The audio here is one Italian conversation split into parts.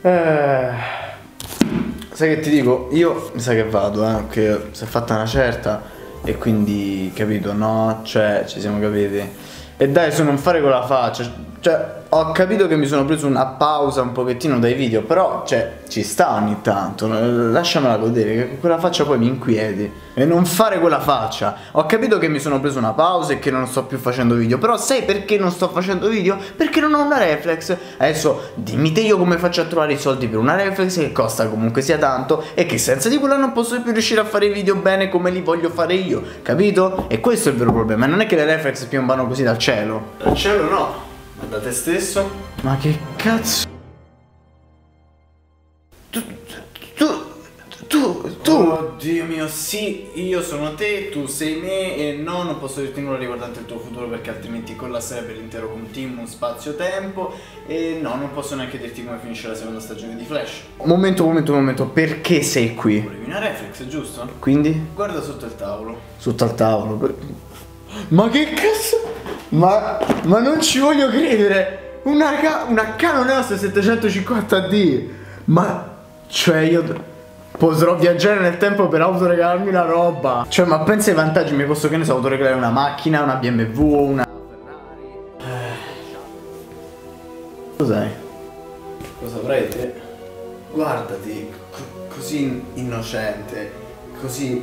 Eh, sai che ti dico? Io mi sa che vado, eh, che si è fatta una certa e quindi, capito, no? Cioè, ci siamo capiti. E dai, su non fare con la faccia. Cioè, ho capito che mi sono preso una pausa un pochettino dai video, però, cioè, ci sta ogni tanto. Lasciamela godere, che quella faccia poi mi inquieti. E non fare quella faccia. Ho capito che mi sono preso una pausa e che non sto più facendo video, però sai perché non sto facendo video? Perché non ho una reflex. Adesso dimmi te io come faccio a trovare i soldi per una reflex che costa comunque sia tanto e che senza di quella non posso più riuscire a fare i video bene come li voglio fare io, capito? E questo è il vero problema, non è che le reflex piombano così dal cielo. Dal cielo no. Da te stesso? Ma che cazzo? Tu, tu, tu, tu. Oddio mio, sì, io sono te, tu sei me e no, non posso dirti nulla riguardante il tuo futuro perché altrimenti collasserebbe l'intero continuum spazio-tempo e no, non posso neanche dirti come finisce la seconda stagione di Flash. Momento, momento, momento, perché sei qui? Volevi una reflex, giusto? Quindi? Guarda sotto il tavolo. Sotto al tavolo? Ma che cazzo? Ma, ma non ci voglio credere! Una, una Canon EOS 750D! Ma, cioè io potrò viaggiare nel tempo per autoregalarmi la roba! Cioè, ma pensa ai vantaggi, mi posso che ne so, autoregalare una macchina, una BMW, una Ferrari... Eh. Cos'hai? Cosa avrai te? Guardati, co così innocente, così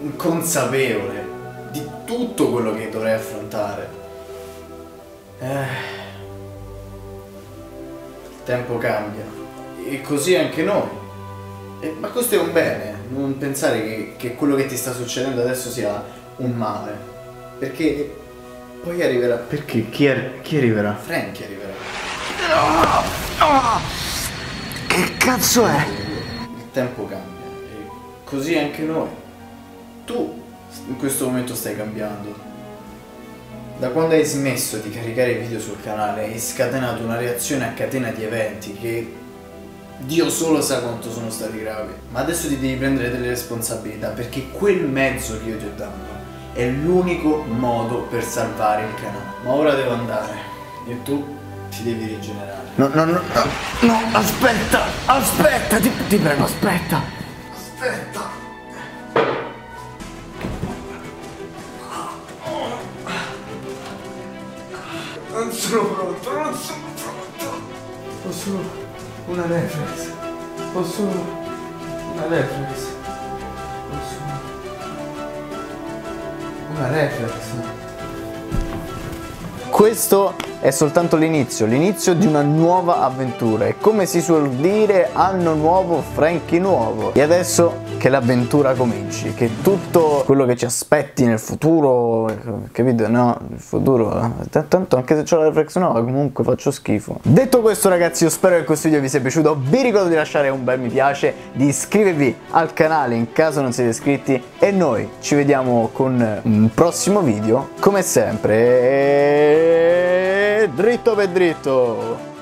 inconsapevole di tutto quello che dovrei affrontare. Eh, il tempo cambia e così anche noi. Eh, ma questo è un bene, non pensare che, che quello che ti sta succedendo adesso sia un male. Perché poi arriverà. Perché? Chi, ar- chi arriverà? Frankie arriverà. Oh, oh, che cazzo è? Il tempo cambia e così anche noi. Tu in questo momento stai cambiando da quando hai smesso di caricare video sul canale hai scatenato una reazione a catena di eventi che Dio solo sa quanto sono stati gravi. Ma adesso ti devi prendere delle responsabilità perché quel mezzo che io ti ho dato è l'unico modo per salvare il canale. Ma ora devo andare e tu ti devi rigenerare. No, no, no, no, no aspetta, aspetta, ti, ti prego, aspetta. Aspetta. Non sono pronto, non sono pronto. Ho solo una reflex. Ho solo una reflex. Ho solo una reflex. Questo è soltanto l'inizio, l'inizio di una nuova avventura. E come si suol dire, anno nuovo, Frankie nuovo. E adesso che l'avventura cominci, che tutto quello che ci aspetti nel futuro, capito? No, il futuro, tanto anche se ho la riflessione nuova, comunque faccio schifo. Detto questo ragazzi, io spero che questo video vi sia piaciuto, vi ricordo di lasciare un bel mi piace, di iscrivervi al canale in caso non siete iscritti e noi ci vediamo con un prossimo video, come sempre, dritto per dritto!